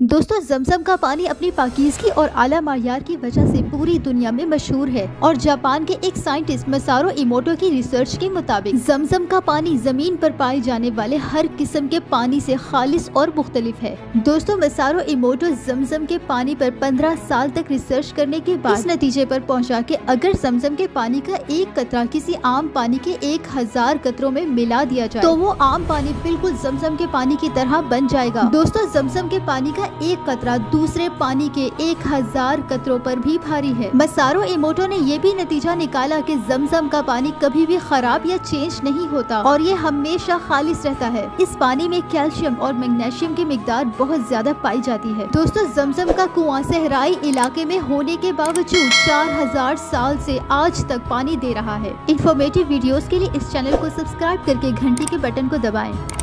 दोस्तों, जमजम का पानी अपनी पाकिजगी और आला मैार की वजह से पूरी दुनिया में मशहूर है और जापान के एक साइंटिस्ट मसारो इमोटो की रिसर्च के मुताबिक जमजम का पानी ज़मीन पर पाए जाने वाले हर किस्म के पानी से खालिश और मुख्तलिफ़ है। दोस्तों मसारो इमोटो जमजम के पानी पर 15 साल तक रिसर्च करने के बाद इस नतीजे पर पहुँचा कि अगर जमजम के पानी का एक कतरा किसी आम पानी के एक हज़ार कतरों में मिला दिया जाए तो वो आम पानी बिल्कुल जमजम के पानी की तरह बन जाएगा। दोस्तों, जमजम के पानी का एक कतरा दूसरे पानी के एक हज़ार कतरों पर भी भारी है। मसारो इमोटो ने ये भी नतीजा निकाला कि जमजम का पानी कभी भी खराब या चेंज नहीं होता और ये हमेशा खालिश रहता है। इस पानी में कैल्शियम और मैग्नीशियम की मकदार बहुत ज़्यादा पाई जाती है दोस्तों, जमजम का कुआँ सहराई इलाके में होने के बावजूद चार हज़ार साल से आज तक पानी दे रहा है इन्फॉर्मेटिव वीडियोस के लिए इस चैनल को सब्सक्राइब करके घंटी के बटन को दबाएँ।